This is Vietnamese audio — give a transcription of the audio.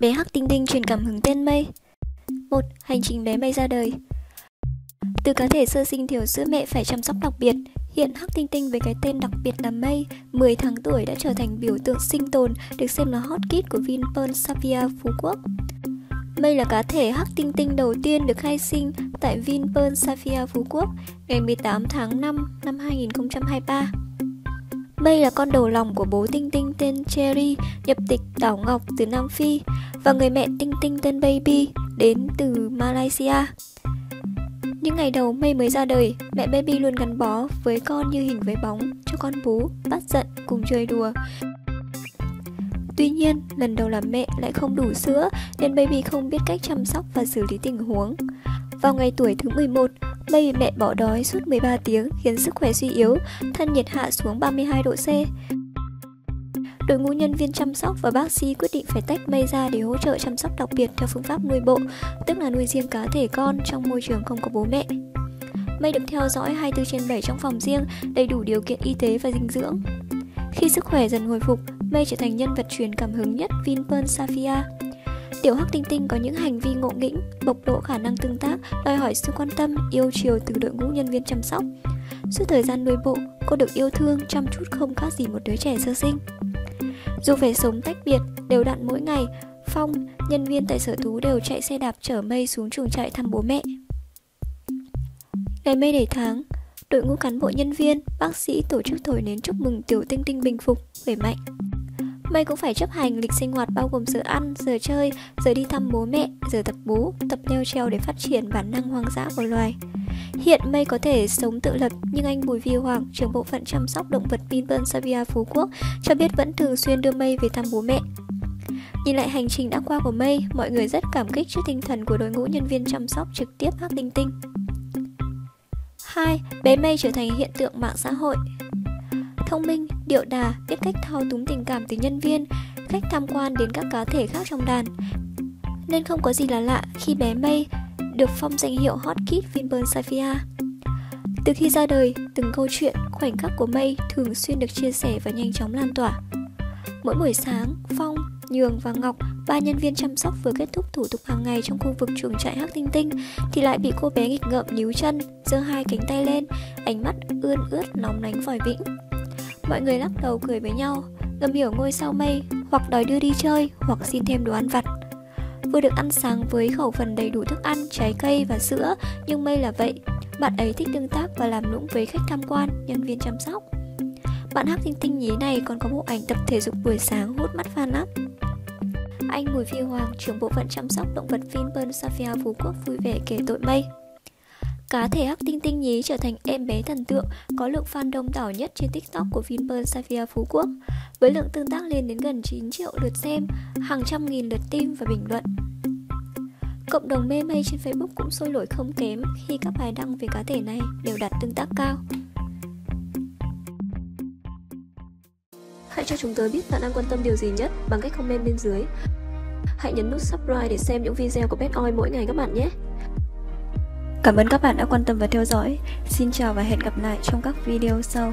Bé Hắc Tinh Tinh truyền cảm hứng tên mây. Một, Hành trình bé mây ra đời. Từ cá thể sơ sinh thiếu sữa mẹ phải chăm sóc đặc biệt, Hiện Hắc Tinh Tinh với cái tên đặc biệt là Mây 10 tháng tuổi đã trở thành biểu tượng sinh tồn, Được xem là hot kid của Vinpearl Savia Phú Quốc. Mây là cá thể hắc tinh tinh đầu tiên được khai sinh tại Vinpearl Savia Phú Quốc ngày 18 tháng 5 năm 2023. Mây là con đầu lòng của bố Tinh Tinh tên Cherry, nhập tịch đảo Ngọc từ Nam Phi và người mẹ Tinh Tinh tên Baby đến từ Malaysia. Những ngày đầu Mây mới ra đời, mẹ Baby luôn gắn bó với con như hình với bóng, cho con bú, bắt giận, cùng chơi đùa. Tuy nhiên, lần đầu làm mẹ lại không đủ sữa nên Baby không biết cách chăm sóc và xử lý tình huống. Vào ngày tuổi thứ 11, Baby mẹ bỏ đói suốt 13 tiếng khiến sức khỏe suy yếu, thân nhiệt hạ xuống 32 độ C. Đội ngũ nhân viên chăm sóc và bác sĩ quyết định phải tách mây ra để hỗ trợ chăm sóc đặc biệt theo phương pháp nuôi bộ, tức là nuôi riêng cá thể con trong môi trường không có bố mẹ. Mây được theo dõi 24 trên 7 trong phòng riêng, đầy đủ điều kiện y tế và dinh dưỡng. Khi sức khỏe dần hồi phục, Mây trở thành nhân vật truyền cảm hứng nhất Vinpearl Safia. Tiểu Hắc Tinh Tinh có những hành vi ngộ nghĩnh, bộc lộ khả năng tương tác, đòi hỏi sự quan tâm, yêu chiều từ đội ngũ nhân viên chăm sóc. Suốt thời gian nuôi bộ, cô được yêu thương, chăm chút không khác gì một đứa trẻ sơ sinh. Dù phải sống tách biệt, đều đặn mỗi ngày, Phong, nhân viên tại sở thú đều chạy xe đạp chở Mây xuống chuồng trại thăm bố mẹ. Ngày Mây đầy tháng, đội ngũ cán bộ nhân viên, bác sĩ tổ chức thổi nến chúc mừng Tiểu Tinh Tinh bình phục, khỏe mạnh. Mây cũng phải chấp hành lịch sinh hoạt bao gồm giờ ăn, giờ chơi, giờ đi thăm bố mẹ, giờ tập bú, tập leo treo để phát triển bản năng hoang dã của loài. Hiện Mây có thể sống tự lập nhưng anh Bùi Vi Hoàng, trưởng bộ phận chăm sóc động vật Vinpearl Savia Phú Quốc cho biết vẫn thường xuyên đưa Mây về thăm bố mẹ. Nhìn lại hành trình đã qua của Mây, mọi người rất cảm kích trước tinh thần của đội ngũ nhân viên chăm sóc trực tiếp Hắc Tinh Tinh. 2. Bé Mây trở thành hiện tượng mạng xã hội Thông minh, điệu đà, biết cách thao túng tình cảm từ nhân viên, khách tham quan đến các cá thể khác trong đàn. Nên không có gì là lạ khi bé Mây được phong danh hiệu Hot Kid Vinpearl Safia. Từ khi ra đời, từng câu chuyện, khoảnh khắc của Mây thường xuyên được chia sẻ và nhanh chóng lan tỏa. Mỗi buổi sáng, Phong, Nhường và Ngọc, ba nhân viên chăm sóc vừa kết thúc thủ tục hàng ngày trong khu vực chuồng trại Hắc Tinh Tinh thì lại bị cô bé nghịch ngợm níu chân, giơ hai cánh tay lên, ánh mắt ươn ướt nóng nánh vòi vĩnh. Mọi người lắc đầu cười với nhau, ngầm hiểu ngôi sao mây, hoặc đòi đưa đi chơi, hoặc xin thêm đồ ăn vặt. Vừa được ăn sáng với khẩu phần đầy đủ thức ăn, trái cây và sữa, nhưng mây là vậy, bạn ấy thích tương tác và làm nũng với khách tham quan, nhân viên chăm sóc. Bạn Hắc Tinh Tinh nhí này còn có bộ ảnh tập thể dục buổi sáng hút mắt fan lắm. Anh Bùi Phi Hoàng, trưởng bộ phận chăm sóc động vật Vinpearl Safia Phú Quốc vui vẻ kể tội mây. Cá thể Hắc Tinh Tinh nhí trở thành em bé thần tượng có lượng fan đông đảo nhất trên TikTok của Vinpearl Safia Phú Quốc, với lượng tương tác lên đến gần 9 triệu lượt xem, hàng trăm nghìn lượt tim và bình luận. Cộng đồng mê mây trên Facebook cũng sôi nổi không kém khi các bài đăng về cá thể này đều đạt tương tác cao. Hãy cho chúng tôi biết bạn đang quan tâm điều gì nhất bằng cách comment bên dưới. Hãy nhấn nút subscribe để xem những video của Pet Oil mỗi ngày các bạn nhé. Cảm ơn các bạn đã quan tâm và theo dõi. Xin chào và hẹn gặp lại trong các video sau.